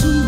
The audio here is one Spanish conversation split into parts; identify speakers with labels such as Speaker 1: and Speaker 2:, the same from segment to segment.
Speaker 1: to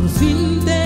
Speaker 1: Por fin te